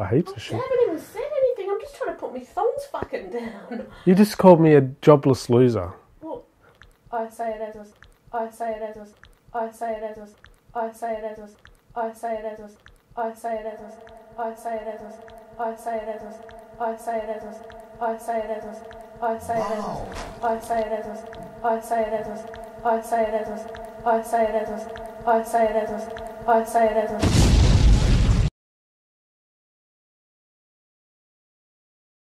A heaps of shit. I haven't even said anything. I'm just trying to put my thumbs fucking down. You just called me a jobless loser. Well, I say it as a, I say it as a, I say it as a, I say it as a, I say it as a, I say it as a, I say it as a, I say it as a, I say it as a, I say it as a, I say it as a, I say it as a, I say it as a, I say it as a, I say it as a, I say it as a, I say it as a.